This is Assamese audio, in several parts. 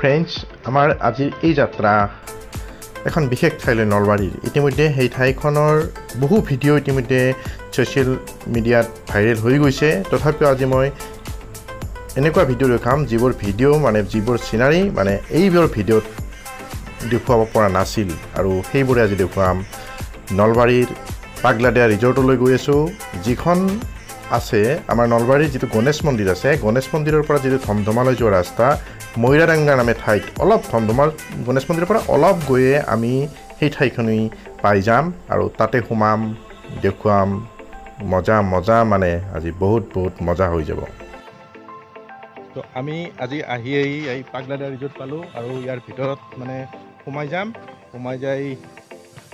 ফ্ৰেণ্ডছ আমাৰ আজিৰ এই যাত্ৰা এখন বিশেষ ঠাইলৈ নলবাৰীৰ। ইতিমধ্যে সেই ঠাইখনৰ বহু ভিডিঅ' ইতিমধ্যে ছ'চিয়েল মিডিয়াত ভাইৰেল হৈ গৈছে। তথাপিও আজি মই এনেকুৱা ভিডিঅ' দেখাম যিবোৰ ভিডিঅ' মানে যিবোৰ চিনাৰী মানে এইবোৰ ভিডিঅ'ত দেখুৱাব পৰা নাছিল আৰু সেইবোৰে আজি দেখুৱাম। নলবাৰীৰ পাগলাদিয়া ৰিজৰ্টলৈ গৈ আছোঁ যিখন আছে আমাৰ নলবাৰীৰ যিটো গণেশ মন্দিৰ আছে গণেশ মন্দিৰৰ পৰা যিটো ধমধমালৈ যোৱা ৰাস্তা মৈৰাডাংগা নামে ঠাইত অলপ ধমধমাৰ গণেশ মন্দিৰৰ পৰা অলপ গৈয়ে আমি সেই ঠাইখিনি পাই যাম আৰু তাতে সোমাম দেখুৱাম মজা মজা মানে আজি বহুত বহুত মজা হৈ যাব। তো আমি আজি আহি আহি এই পাগলাদা ৰিজৰ্ট পালোঁ আৰু ইয়াৰ ভিতৰত মানে সোমাই যাম সোমাই যাই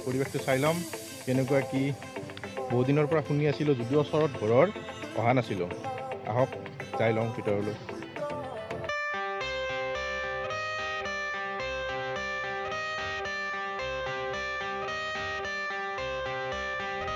পৰিৱেশটো চাই ল'ম কেনেকুৱা কি বহুদিনৰ পৰা শুনি আছিলোঁ যদিও ওচৰত ঘৰৰ অহা নাছিলোঁ। আহক যাই লওঁ ভিতৰলৈ।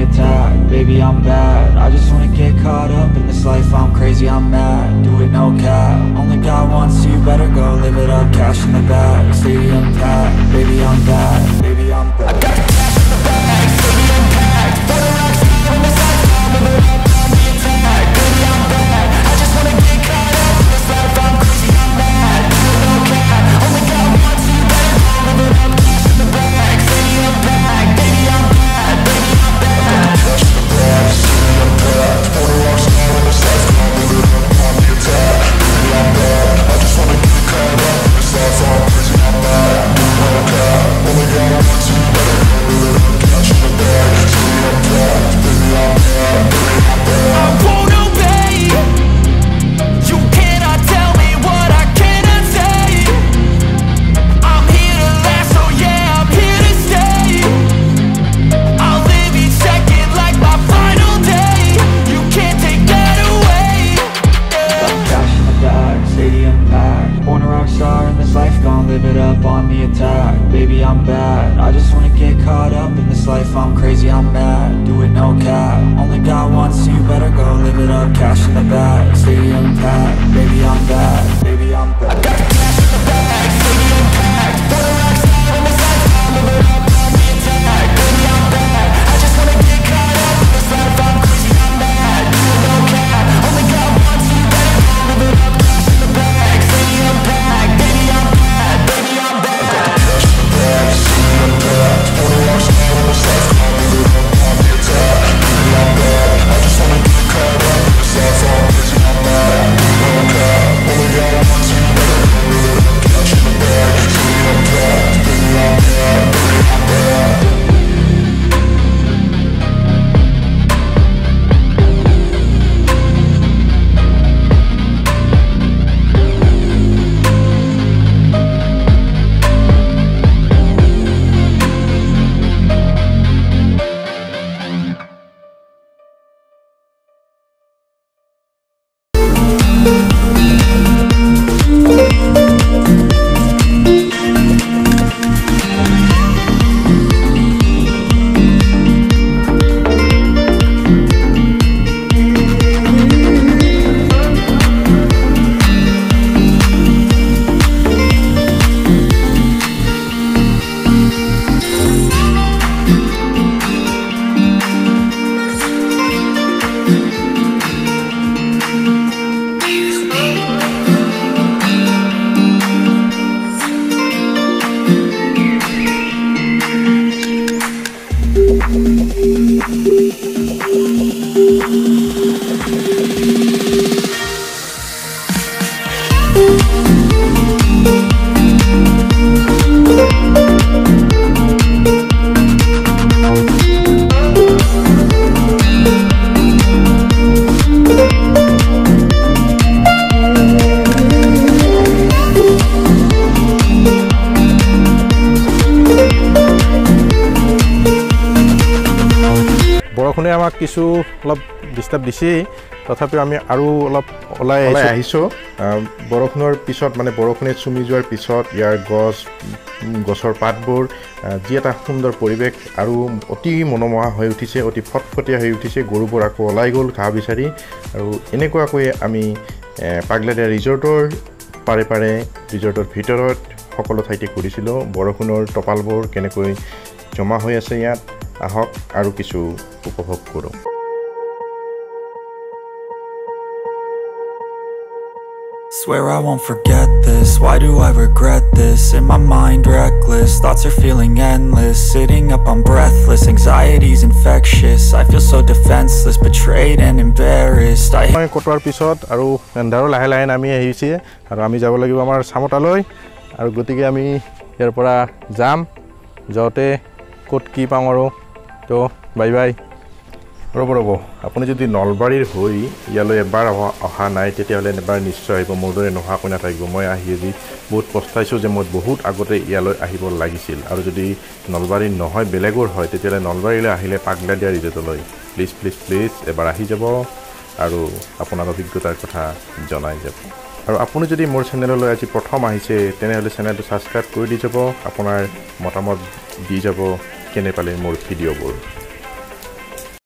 attack. Baby, I'm bad, I just wanna get caught up in this life. I'm crazy, I'm mad, do it no cap. Only God wants you, better go live it up. Cash in the bag, stadium packed. Baby, I'm bad no cap. Only God wants you, better go live it up Cash in the bag, বৰষুণে আমাক কিছু অলপ ডিষ্টাৰ্ব দিছেই। তথাপিও আমি আৰু অলপ ওলাই ওলাই আহিছোঁ। আহিছোঁ। আহ, বৰষুণৰ পিছত মানে বৰষুণে চুমি যোৱাৰ পিছত ইয়াৰ গছ গছৰ পাতবোৰ যি এটা সুন্দৰ পৰিৱেশ আৰু অতি মনোমোহা হৈ উঠিছে অতি ফটফটীয়া হৈ উঠিছে গৰুবোৰ আকৌ ওলাই গ'ল ঘাঁহ বিচাৰি। আৰু এনেকুৱাকৈ আমি পাগলাদিয়া ৰিজৰ্টৰ পাৰে পাৰে ৰিজৰ্টৰ ভিতৰত সকলো ঠাইতে ঘূৰিছিলোঁ। বৰষুণৰ টপালবোৰ কেনেকৈ জমা হৈ আছে ইয়াত আহক আৰু কিছু উপভোগ কৰোঁ Swear I won't forget this, why do I regret this? In my mind reckless, thoughts are feeling endless Sitting up I'm breathless, anxiety's infectious I feel so defenseless, betrayed and embarrassed I মই কটোৱাৰ পিছত আৰু এন্ধাৰো লাহে লাহে নামি আহিছে আৰু আমি যাব লাগিব আমাৰ চামতালৈ আৰু গতিকে আমি ইয়াৰ পৰা যাম যাওঁতে ক'ত কি পাওঁ আৰু তো বাই বাই। ৰ'ব ৰ'ব আপুনি যদি নলবাৰীৰ হৈ ইয়ালৈ এবাৰ অহা অহা নাই তেতিয়াহ'লে এবাৰ নিশ্চয় আহিব। মোৰ দৰে নোহোৱাকৈ নাথাকিব। মই আহি আজি বহুত পস্তাইছোঁ যে মই বহুত আগতে ইয়ালৈ আহিব লাগিছিল। আৰু যদি নলবাৰীৰ নহয় বেলেগৰ হয় তেতিয়াহ'লে নলবাৰীলৈ আহিলে পাগলাদিয়া ৰিজৰ্টলৈ। প্লিজ প্লিজ প্লিজ এবাৰ আহি যাব আৰু আপোনাৰ অভিজ্ঞতাৰ কথা জনাই যাব। আৰু আপুনি যদি মোৰ চেনেললৈ আজি প্ৰথম আহিছে তেনেহ'লে চেনেলটো ছাবস্ক্ৰাইব কৰি দি যাব। আপোনাৰ মতামত দি যাব। কেনে পালে মোৰ ভিডিঅ'বোৰ?